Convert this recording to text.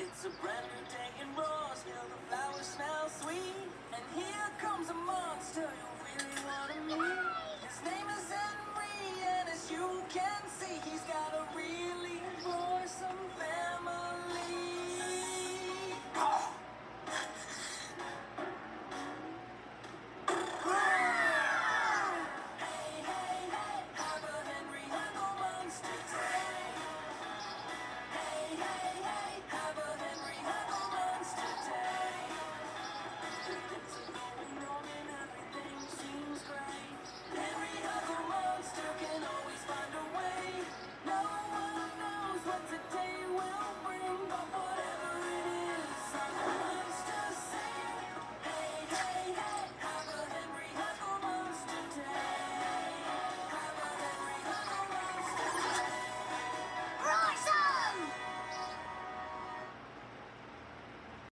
It's a brand new day in Roseville, the flowers smell. but today will